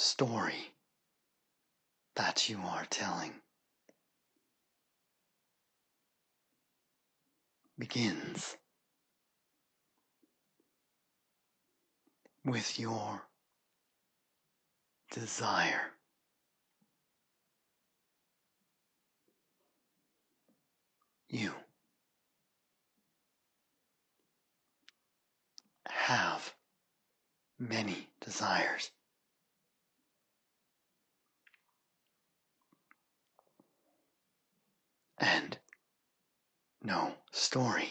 story that you are telling begins with your desire. You have many desires. And no story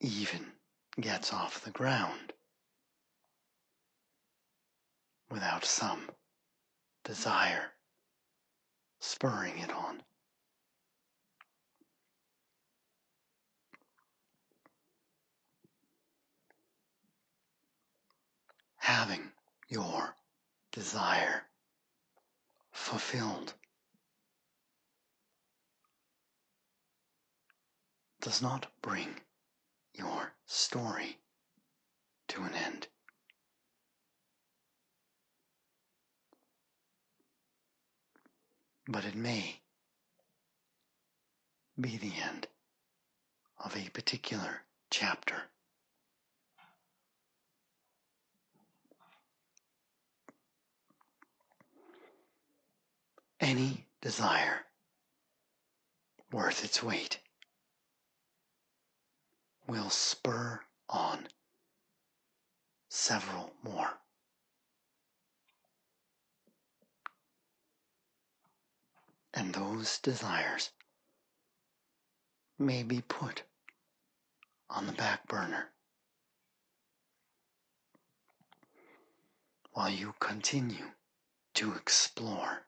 even gets off the ground without some desire spurring it on. Having your desire fulfilled does not bring your story to an end. But it may be the end of a particular chapter. Any desire worth its weight will spur on several more. And those desires may be put on the back burner while you continue to explore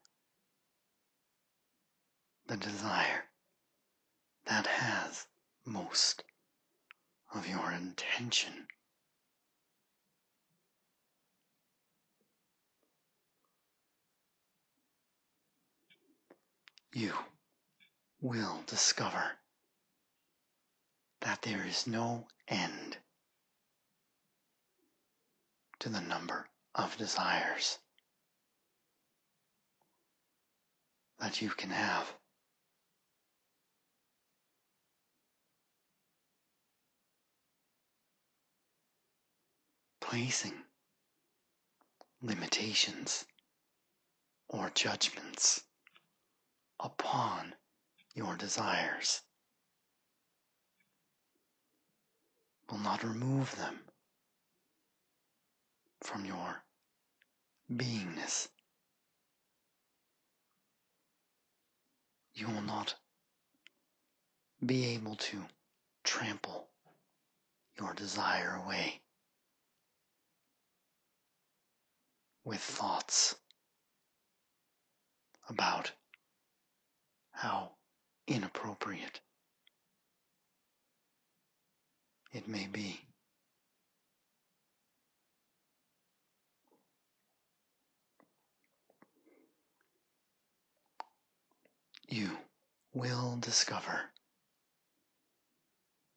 the desire that has most of your intention. You will discover that there is no end to the number of desires that you can have. Placing limitations or judgments upon your desires will not remove them from your beingness. you will not be able to trample your desire away with thoughts about how inappropriate it may be. You will discover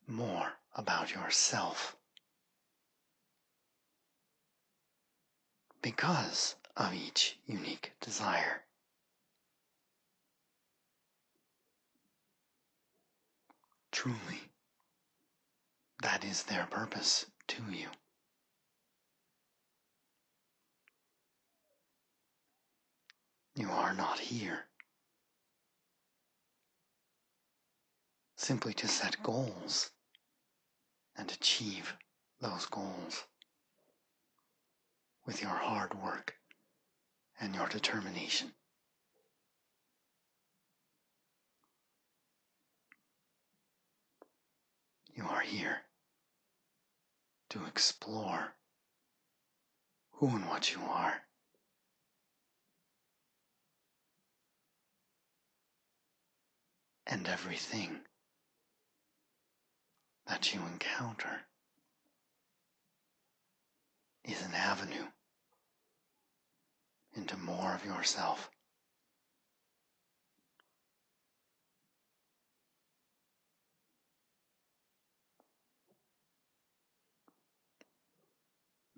more about yourself because of each unique desire. Truly, that is their purpose to you. You are not here simply to set goals and achieve those goals with your hard work and your determination. You are here to explore who and what you are. And everything that you encounter is an avenue into more of yourself.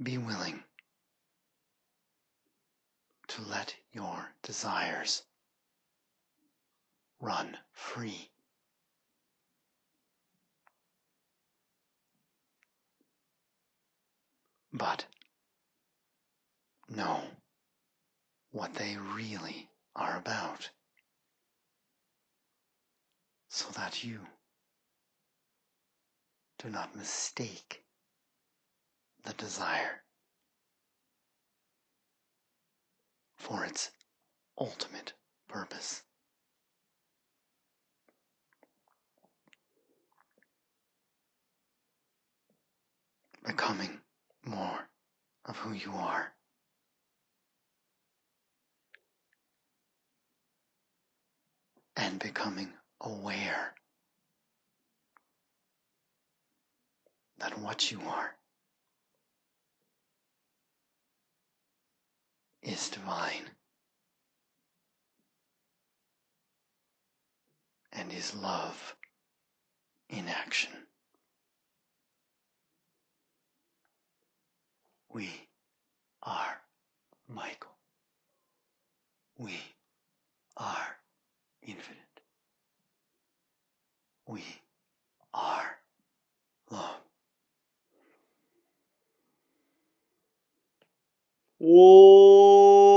Be willing to let your desires run free. But know what they really are about so that you do not mistake the desire for its ultimate purpose. Becoming more of who you are. Becoming aware that what you are is divine and is love in action. We are Michael. We are infinite. We are love. Whoa.